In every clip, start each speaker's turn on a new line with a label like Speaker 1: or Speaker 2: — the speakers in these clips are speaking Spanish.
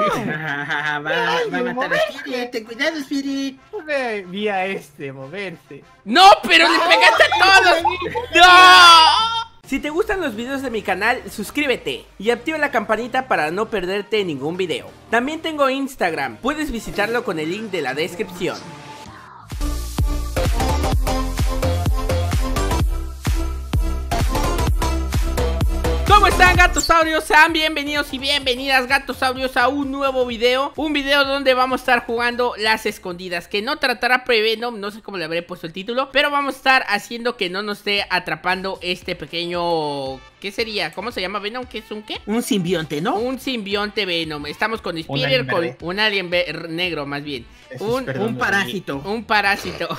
Speaker 1: va, va a matar a Spirit. Ten cuidado, Spirit.
Speaker 2: Vi a este moverse.
Speaker 3: ¡No, pero le pegaste a todos! ¡No! Si te gustan los videos de mi canal, suscríbete y activa la campanita para no perderte ningún video. También tengo Instagram, puedes visitarlo con el link de la descripción. Están gatosaurios? Sean bienvenidos y bienvenidas gatosaurios a un nuevo video Un video donde vamos a estar jugando las escondidas Que no tratará Prevenom, no sé cómo le habré puesto el título Pero vamos a estar haciendo que no nos esté atrapando este pequeño... ¿Qué sería? ¿Cómo se llama Venom? ¿Qué es un qué?
Speaker 1: Un simbionte, ¿no?
Speaker 3: Un simbionte Venom Estamos con Spider, con un alien negro más bien Un
Speaker 1: parásito.
Speaker 3: un parásito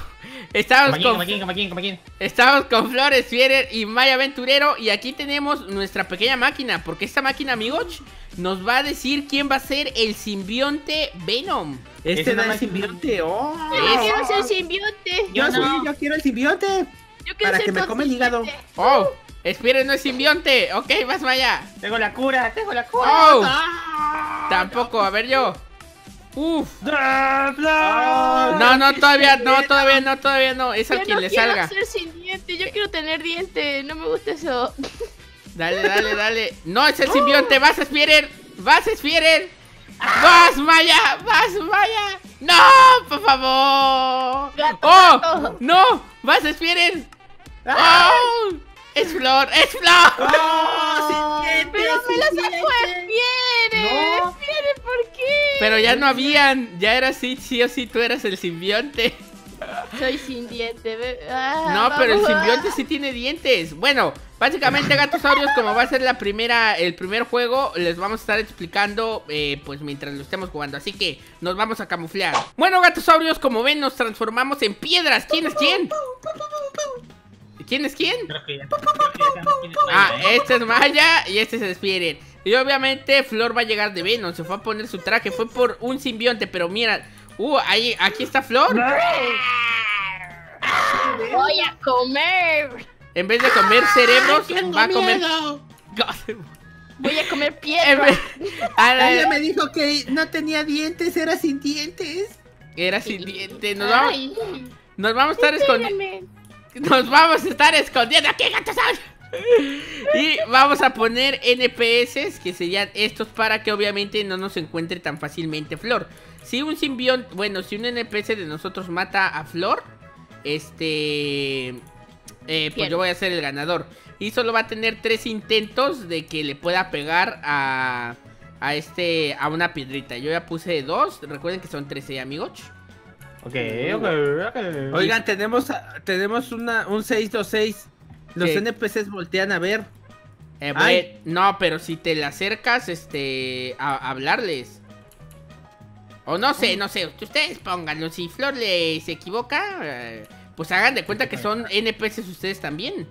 Speaker 3: Estamos
Speaker 2: Como
Speaker 3: con...
Speaker 2: aquí, como aquí, como aquí.
Speaker 3: Estamos con Flores Fierer y Maya Aventurero y aquí tenemos nuestra pequeña máquina, porque esta máquina, amigos, nos va a decir quién va a ser el simbionte Venom.
Speaker 1: Este no es simbionte. Oh.
Speaker 4: Yo quiero ser simbionte.
Speaker 1: Yo
Speaker 2: Yo
Speaker 1: sí,
Speaker 2: no.
Speaker 1: yo quiero el simbionte.
Speaker 4: Yo quiero
Speaker 1: Para
Speaker 4: ser
Speaker 1: que me come el hígado.
Speaker 3: Oh, Spirit no es simbionte. Ok, vas Maya.
Speaker 2: Tengo la cura, tengo la cura.
Speaker 3: Oh,
Speaker 1: Ah.
Speaker 3: tampoco, a ver yo. Uf.
Speaker 2: ¡Ah,
Speaker 1: Ah.
Speaker 3: No, no, todavía, no, todavía no, todavía no. Es al quien
Speaker 4: no
Speaker 3: le
Speaker 4: quiero
Speaker 3: salga.
Speaker 4: ser sin dientes, yo quiero tener dientes. No me gusta eso.
Speaker 3: Dale, dale, dale. No, es el simbionte. Vas, Spirit. Vas, Spirit. Vas, Maya. Vas, Maya. No, por favor.
Speaker 4: Gato,
Speaker 3: Oh,
Speaker 4: gato.
Speaker 3: no. Vas, Spirit. Oh, es Flor, es Flor.
Speaker 1: Oh,
Speaker 4: Pero me lo sacó Pierre.
Speaker 1: No.
Speaker 3: Pero ya no habían. Ya era así, sí o sí, tú eras el simbionte.
Speaker 4: Soy sin dientes. ve- Ah,
Speaker 3: No, pero el simbionte sí tiene dientes. Bueno, básicamente gatosaurios, como va a ser la primera, el primer juego, les vamos a estar explicando, eh, pues mientras lo estemos jugando. Así que nos vamos a camuflar. Bueno, gatosaurios, como ven, nos transformamos en piedras. ¿Quién es quién? ¿Quién es quién?
Speaker 2: Creo que ya- creo que ya sabemos quién es
Speaker 3: Ah,
Speaker 2: ¿eh?
Speaker 3: este es Maya y este es Spirit. Y obviamente Flor va a llegar de Venom, se fue a poner su traje, fue por un simbionte, pero mira, uh, ahí, aquí está Flor.
Speaker 4: Voy a comer.
Speaker 3: En vez de comer cerebros, va a comer...
Speaker 1: miedo.
Speaker 4: Voy a comer piedra.
Speaker 1: Ella me dijo que no tenía dientes, era sin dientes.
Speaker 3: Era sin diente, nos vamos,
Speaker 4: Ay,
Speaker 3: nos vamos a estar escondiendo. Nos vamos a estar escondiendo aquí, gatosaurios. Y vamos a poner NPS, que serían estos para que obviamente no nos encuentre tan fácilmente Flor. Si un simbionte, bueno, si un NPS de nosotros mata a Flor, este, eh, pues yo voy a ser el ganador. Y solo va a tener tres intentos de que le pueda pegar a, a este, a una piedrita. Yo ya puse dos, recuerden que son 13 amigos.
Speaker 2: Ok, ok, ok.
Speaker 1: Oigan, tenemos, tenemos una, un 626. Los
Speaker 3: Sí.
Speaker 1: NPCs voltean a ver.
Speaker 3: Eh,
Speaker 1: Ay.
Speaker 3: no, pero si te le acercas, este, a, a hablarles. O no sé, no sé, ustedes pónganlo. Si Flor le se equivoca, eh, pues hagan de cuenta que son NPCs ustedes también.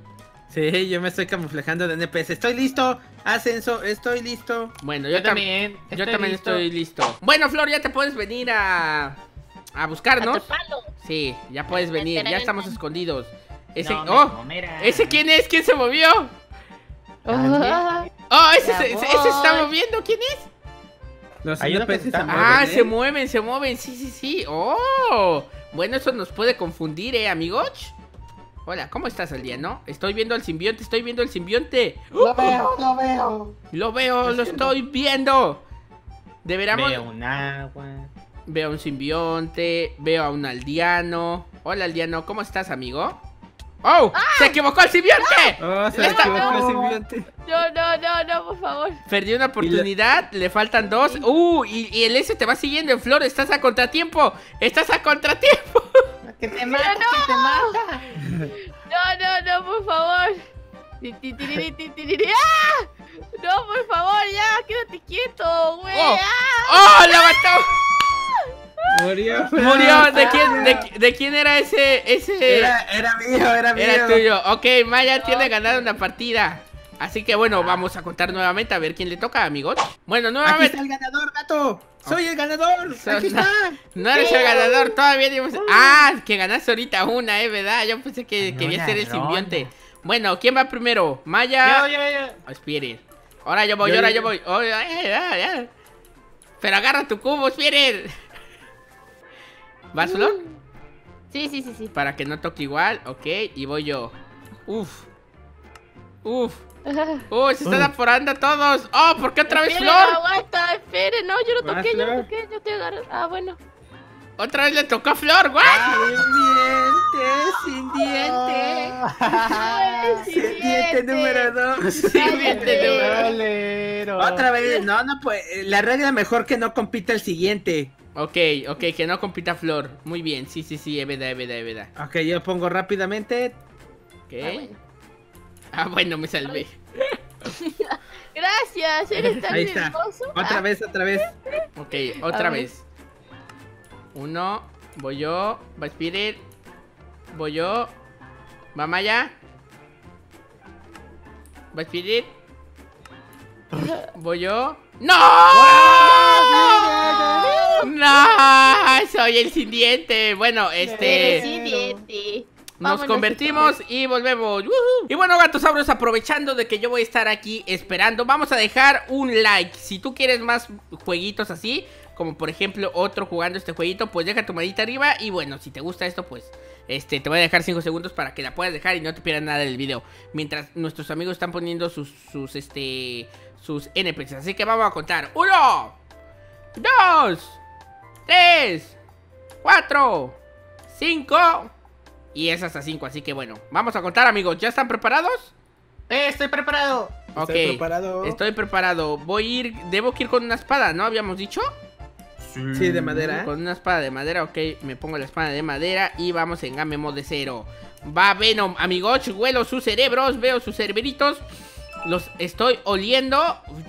Speaker 1: Sí, yo me estoy camuflejando de NPC. Estoy listo. Ascenso, estoy listo.
Speaker 3: Bueno, yo,
Speaker 2: Yo
Speaker 3: tam-
Speaker 2: también.
Speaker 3: Yo también estoy listo. Bueno, Flor, ya te puedes venir a, a buscarnos. Sí, ya puedes venir, ya estamos escondidos. Ese,
Speaker 2: No
Speaker 3: oh. ¿ese quién es? ¿Quién se movió?
Speaker 4: Ah,
Speaker 3: Oh, ese, se- ese, ese se está moviendo, ¿quién es?
Speaker 1: Los
Speaker 2: Hay está-
Speaker 1: se mueven,
Speaker 3: Ah,
Speaker 1: ¿eh?
Speaker 3: se mueven, se mueven, sí, sí, sí. Oh, bueno, eso nos puede confundir, ¿eh, amigos? Hola, ¿cómo estás, Aldiano? Estoy viendo al simbionte, estoy viendo al simbionte.
Speaker 2: Lo veo, lo veo.
Speaker 3: Lo veo, lo estoy viendo. Deberíamos...
Speaker 2: Veo un agua.
Speaker 3: Veo a un simbionte, veo a un aldeano. Hola, aldeano, ¿cómo estás, amigo? ¡Oh! ¡Se equivocó el simbionte!
Speaker 1: Oh, se
Speaker 3: Le
Speaker 1: le
Speaker 3: está-
Speaker 1: equivocó el
Speaker 2: No.
Speaker 1: simbionte.
Speaker 4: No, no, no, no, por favor.
Speaker 3: Perdió una oportunidad, le faltan dos. ¡Uh! Y, y el S te va siguiendo en flor, estás a contratiempo. Estás a contratiempo.
Speaker 2: Que te
Speaker 4: mata,
Speaker 2: que te mata.
Speaker 4: No, no, no, por favor. ¡Ah! No, por favor, ya, quédate quieto, güey.
Speaker 3: Oh.
Speaker 4: ¡Ah!
Speaker 3: ¡Oh! ¡La mató!
Speaker 1: Murió.
Speaker 3: Murió. ¿De quién, de, de quién era ese? Ese.
Speaker 1: Era, era mío, era mío.
Speaker 3: Era tuyo. Ok, Maya tiene ganada una partida. Así que bueno, vamos a contar nuevamente a ver quién le toca, amigos. Bueno,
Speaker 1: Aquí
Speaker 3: nuevamente.
Speaker 1: está el ganador, gato. Soy el ganador.
Speaker 3: So-
Speaker 1: Aquí está.
Speaker 3: No eres el ganador, todavía dimos... Ah, que ganaste ahorita una, eh, ¿verdad? Yo pensé que
Speaker 2: En
Speaker 3: quería ser el simbionte. Bueno, ¿quién va primero? Maya.
Speaker 2: yo, yo.
Speaker 3: Ahora yo voy,
Speaker 1: Yo-
Speaker 3: ahora
Speaker 1: yo-
Speaker 3: yo voy. Oh. Pero agarra tu cubo, Spirit. ¿Vas, Flor?
Speaker 4: Sí, sí, sí, sí.
Speaker 3: Para que no toque igual, ok. Y voy yo. Uf. Uf. Uy, se están apurando todos. Oh, ¿por qué otra vez Flor?
Speaker 4: aguanta, esperen, no, yo no toqué, yo no toqué, yo te agarré. Ah, bueno.
Speaker 3: Otra vez le tocó a Flor, ¿what?
Speaker 1: Sin diente, sin diente. Sin diente número dos.
Speaker 3: Sin diente número-.
Speaker 1: Otra vez, no, no, pues la regla mejor que no compita el siguiente.
Speaker 3: Ok, ok, que no compita Flor. Muy bien, sí, sí, sí, es verdad, es verdad, es verdad.
Speaker 1: Ok, yo pongo rápidamente.
Speaker 3: Ok.
Speaker 4: Ah, bueno.
Speaker 3: Ah, bueno, me salvé.
Speaker 4: Gracias, eres tan
Speaker 1: Ahí está.
Speaker 4: hermoso.
Speaker 1: Otra vez, otra vez.
Speaker 3: Ok, otra
Speaker 4: A ver.
Speaker 3: vez. Uno, voy yo, va Spirit, voy yo, va Maya, va Spirit, voy yo. ¡No! ¡No! Soy el sin diente. Bueno, este.
Speaker 4: sin diente.
Speaker 3: Nos
Speaker 4: Vámonos,
Speaker 3: convertimos y volvemos. ¡Woohoo! Y bueno, gatosauros, aprovechando de que yo voy a estar aquí esperando, vamos a dejar un like. Si tú quieres más jueguitos así, como por ejemplo otro jugando este jueguito, pues deja tu manita arriba. Y bueno, si te gusta esto, pues este te voy a dejar 5 segundos para que la puedas dejar y no te pierdas nada del video. Mientras nuestros amigos están poniendo sus, sus, este, sus NPCs. Así que vamos a contar. ¡Uno! ¡Dos! ¡Tres! ¡Cuatro! ¡Cinco! Y es hasta 5, así que bueno, vamos a contar amigos, ¿ya están preparados?
Speaker 2: Eh, estoy preparado.
Speaker 3: Ok,
Speaker 1: Estoy preparado.
Speaker 3: estoy preparado, voy a ir, debo que ir con una espada, ¿no? Habíamos dicho
Speaker 1: Sí, de madera.
Speaker 3: Con una espada de madera, ok, me pongo la espada de madera y vamos en game mode cero Va Venom, amigos, huelo sus cerebros, veo sus cerebritos Los estoy oliendo Uy,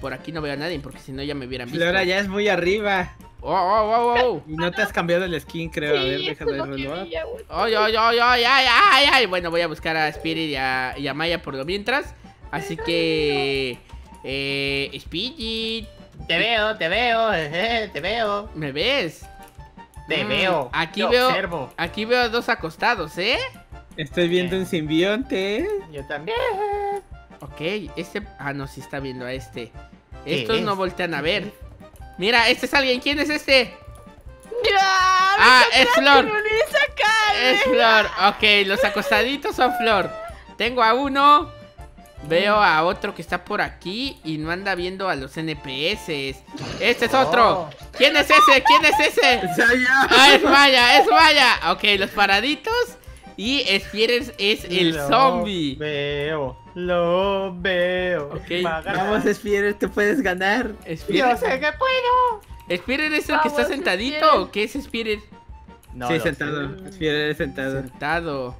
Speaker 3: Por aquí no veo a nadie porque si no ya me hubieran visto
Speaker 1: Flora ya es muy arriba.
Speaker 3: Oh, oh, oh, oh.
Speaker 1: Y no te has cambiado el skin, creo. a ver, deja de renovar.
Speaker 3: Ay, ay, ay, ay, ay, ay, ay. Bueno, voy a buscar a Spirit y a, y a Maya por lo mientras. Así que. Eh. Spirit.
Speaker 2: Te veo, te veo, eh, te veo.
Speaker 3: ¿Me ves?
Speaker 2: Te
Speaker 3: Mm,
Speaker 2: veo.
Speaker 3: Aquí
Speaker 2: te
Speaker 3: veo.
Speaker 2: observo.
Speaker 3: Aquí veo dos acostados, ¿eh?
Speaker 1: Estoy viendo un simbionte.
Speaker 2: Yo también.
Speaker 3: Ok, este. Ah, no, sí está viendo a este.
Speaker 2: ¿Qué
Speaker 3: Estos
Speaker 2: es?
Speaker 3: no voltean a ver. Mira, este es alguien. ¿Quién es este?
Speaker 4: ¡Ya!
Speaker 3: Ah, es Flor. Es Flor. Ok, los acostaditos son Flor. Tengo a uno. Veo a otro que está por aquí y no anda viendo a los NPS. Este es otro.
Speaker 2: Oh.
Speaker 3: ¿Quién es ese? ¿Quién es ese? Ah, es Maya, es Maya. Ok, los paraditos. Y Spirits es el zombie.
Speaker 2: Veo, lo veo.
Speaker 3: Ok,
Speaker 2: Va a ganar.
Speaker 1: Vamos, Spirit, te puedes ganar.
Speaker 2: Yo
Speaker 3: Spirit,
Speaker 2: sé que puedo.
Speaker 3: Spirit es el que está
Speaker 4: Vamos,
Speaker 3: sentadito.
Speaker 4: Spirit.
Speaker 3: ¿o ¿Qué es Spirit?
Speaker 2: No
Speaker 1: sí, sentado.
Speaker 2: sé.
Speaker 1: Spirit sentado.
Speaker 3: Sentado.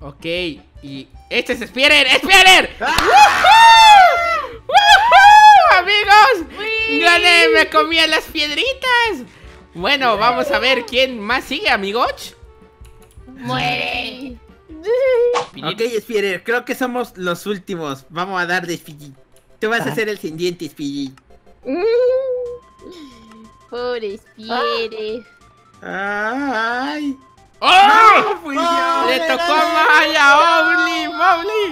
Speaker 3: Ok, y este es Spirit. ¡Spirit!
Speaker 2: ¡Ah!
Speaker 3: ¡Woohoo! ¡Woohoo! ¡Amigos! ¡Gané! ¡Me comía las piedritas! Bueno, vamos a ver quién más sigue, amigos.
Speaker 4: ¡Muere!
Speaker 1: Ok, Spirit, creo que somos los últimos. Vamos a dar de Spirit. Tú vas a ser el siguiente, Spirit.
Speaker 4: Pobre Spirit.
Speaker 1: Ay.
Speaker 3: ¡Oh!
Speaker 1: Fui
Speaker 2: ¡Oh!
Speaker 1: yo.
Speaker 3: ¡Le tocó a Maya! ¡Owly! ¡Mowgli!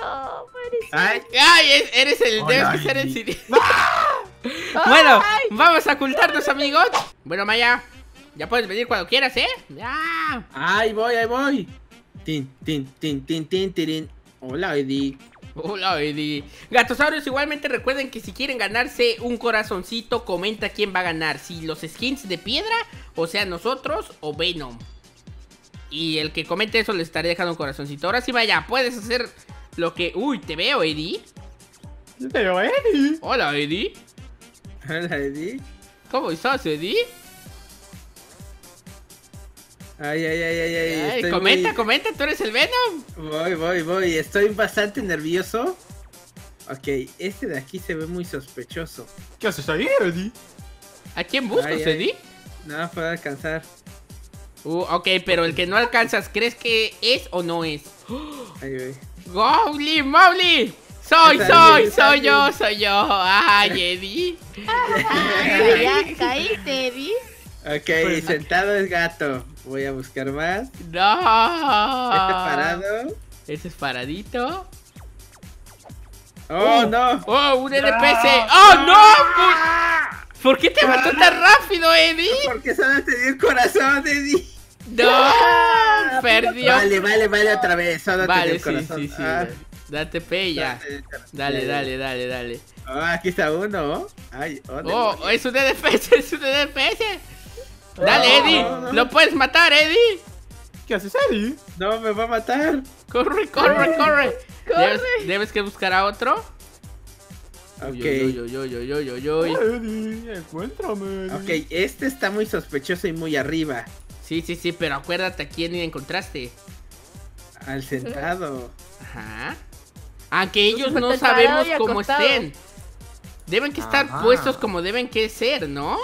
Speaker 4: No,
Speaker 1: Ay,
Speaker 3: ¡Ay! es- Eres el. Debes ser el. CD. Bueno, vamos a ocultarnos, amigos. Bueno, Maya, ya puedes venir cuando quieras, ¿eh? ¡Ya!
Speaker 1: Ahí voy, ahí voy. Tin, tin, tin, tin, tin, tirin. Hola, Eddie.
Speaker 3: Hola, Eddie. Gatosaurios, igualmente recuerden que si quieren ganarse un corazoncito, comenta quién va a ganar. Si los skins de piedra, o sea, nosotros o Venom. Y el que comente eso le estaré dejando un corazoncito. Ahora sí, vaya, puedes hacer lo que. Uy, te veo, Eddie.
Speaker 2: Pero Eddie.
Speaker 3: Hola, Eddie.
Speaker 1: Hola, Eddie.
Speaker 3: ¿Cómo estás, Eddie?
Speaker 1: Ay, ay, ay, ay, ay.
Speaker 3: Ay, comenta,
Speaker 1: muy-
Speaker 3: comenta, tú eres el Venom.
Speaker 1: Voy, voy, voy. Estoy bastante nervioso. Ok, este de aquí se ve muy sospechoso.
Speaker 2: ¿Qué haces ahí, Eddie?
Speaker 3: ¿A quién buscas. Eddie?
Speaker 1: No puedo alcanzar.
Speaker 3: Uh, ok, pero el que no alcanzas, ¿crees que es o no es?
Speaker 1: Ahí voy.
Speaker 3: ¡Gowly, Mowgli! ¡Soy,
Speaker 1: Es
Speaker 3: soy, soy yo, soy yo! ¡Ay, Eddie!
Speaker 4: Ay, ya caíste, Eddie.
Speaker 1: Ok,
Speaker 3: Pues,
Speaker 1: sentado es gato. Voy a buscar más.
Speaker 3: ¡No!
Speaker 1: Este parado.
Speaker 3: Ese es paradito.
Speaker 1: Oh, no.
Speaker 3: ¡Oh, un NPC! ¡Oh, no! ¿Por, por qué te mató tan rápido, Eddie?
Speaker 1: Porque solo te dio el corazón, Eddie.
Speaker 3: ¡No! Perdió.
Speaker 1: Vale, vale, vale, otra vez. Solo te dio
Speaker 3: Vale,
Speaker 1: el
Speaker 3: sí,
Speaker 1: corazón.
Speaker 3: sí, sí.
Speaker 1: Ah,
Speaker 3: Date pe ya.
Speaker 1: dale,
Speaker 3: Dale, dale, dale.
Speaker 1: Ah, aquí está uno. Ay, oh,
Speaker 3: ¡Oh, es un NPC! ¡Es un NPC! Dale, Eddie.
Speaker 1: no, no.
Speaker 3: Lo puedes matar, Eddie.
Speaker 2: ¿Qué haces, Eddie?
Speaker 1: No, me va a matar.
Speaker 3: Corre, corre, corre.
Speaker 4: Corre.
Speaker 3: Debes, debes que buscar a otro.
Speaker 1: Ok.
Speaker 3: Uy, uy, uy.
Speaker 2: Eddie, encuéntrame. Eddie.
Speaker 1: Ok, este está muy sospechoso y muy arriba.
Speaker 3: Sí, sí, sí, pero acuérdate a quién encontraste.
Speaker 1: Al sentado.
Speaker 3: Ajá. Aunque ellos
Speaker 4: Pues
Speaker 3: no sabemos cómo estén. Deben que estar
Speaker 2: Ajá.
Speaker 3: puestos como deben que ser, ¿no?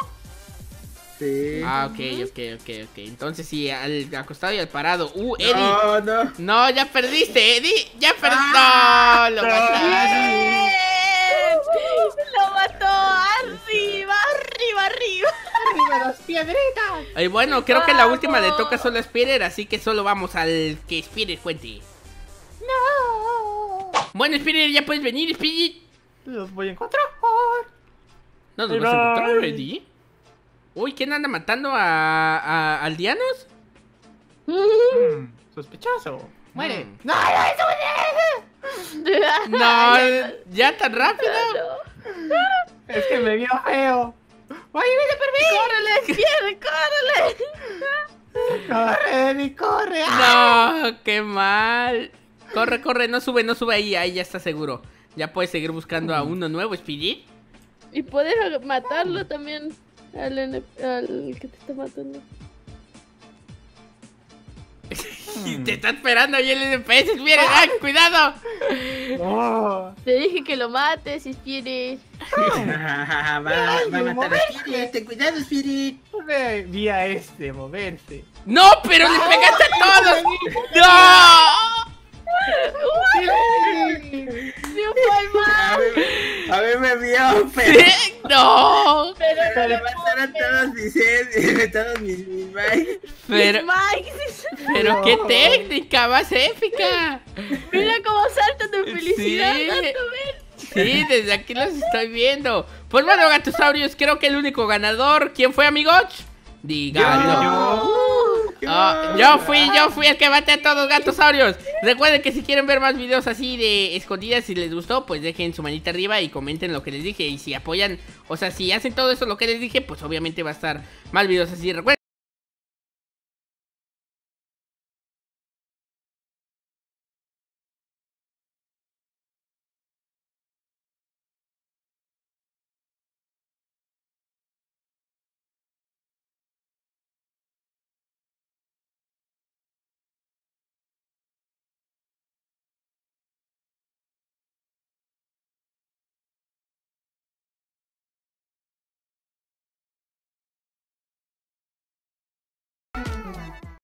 Speaker 1: Sí.
Speaker 3: Ah, ok, ok, ok, ok. Entonces sí, al acostado y al parado. Uh, Eddie.
Speaker 1: No, no.
Speaker 3: No, ya perdiste, Eddie. Ya perdiste. No, lo mataste.
Speaker 4: ¡Bien! Lo mató arriba, arriba, arriba.
Speaker 2: ¡Arriba las piedritas!
Speaker 3: Ay, bueno, creo que la última le toca solo a Spider, así que solo vamos al que Spider cuente.
Speaker 4: No.
Speaker 3: Bueno, Spider, ya puedes venir, Spider.
Speaker 2: Los voy a encontrar.
Speaker 3: No nos
Speaker 2: Bye,
Speaker 3: vas a encontrar. Eddie. Uy, ¿quién anda matando a, a aldeanos?
Speaker 2: Mm, sospechoso.
Speaker 3: Muere.
Speaker 2: No, no, eso
Speaker 3: No, ya tan rápido.
Speaker 2: Es que me vio feo. ¡Oye, vete por mí!
Speaker 4: ¡Córrele, Pierre, córrele!
Speaker 2: ¡Corre, Eddie, corre!
Speaker 3: No, qué mal. Corre, corre, no sube, no sube ahí, ahí ya está seguro. Ya puedes seguir buscando a uno nuevo, Spirit.
Speaker 4: Y puedes matarlo también al, N- al que te está matando.
Speaker 3: Te está esperando ahí el NPC, Spirit. ¡Ay, cuidado!
Speaker 2: Oh,
Speaker 4: Te dije que lo mates si quieres.
Speaker 1: va, va a matar a Spirit. Ten cuidado, Spirit.
Speaker 2: ve- vi a este moverse.
Speaker 3: ¡No, pero le pegaste a todos! ¡No!
Speaker 4: ¡No fue
Speaker 1: A
Speaker 4: mal!
Speaker 1: a mí me vio, pero.
Speaker 3: ¡No!
Speaker 4: Pero
Speaker 1: Me levantaron todos mis heads, todos mis, mis mics.
Speaker 3: Pero, qué técnica más épica.
Speaker 4: mira cómo saltan de felicidad.
Speaker 3: Sí, desde aquí los estoy viendo. Pues bueno, gatosaurios, creo que el único ganador, ¿quién fue, amigos? Díganlo. Ah, yo fui, yo fui el que maté a todos gatosaurios. Recuerden que si quieren ver más videos así de escondidas, si les gustó, pues dejen su manita arriba y comenten lo que les dije. Y si apoyan, o sea, si hacen todo eso lo que les dije, pues obviamente va a estar más videos así. Recuerden